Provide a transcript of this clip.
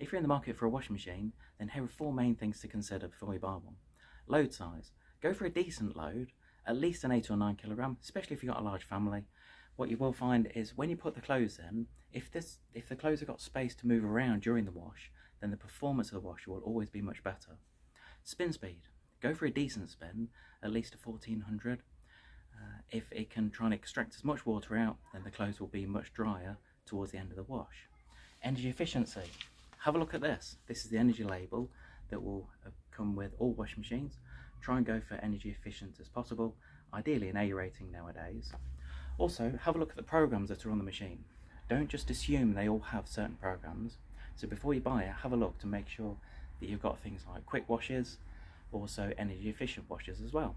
If you're in the market for a washing machine, then here are four main things to consider before you buy one. Load size. Go for a decent load, at least an 8 or 9 kilogram, especially if you've got a large family. What you will find is when you put the clothes in, if this if the clothes have got space to move around during the wash, then the performance of the wash will always be much better. Spin speed. Go for a decent spin, at least a 1400. Uh, if it can try and extract as much water out, then the clothes will be much drier towards the end of the wash. Energy efficiency. Have a look at this. This is the energy label that will uh, come with all washing machines. Try and go for energy efficient as possible, ideally an A rating nowadays. Also, have a look at the programs that are on the machine. Don't just assume they all have certain programs. So before you buy it, have a look to make sure that you've got things like quick washes, also energy efficient washes as well.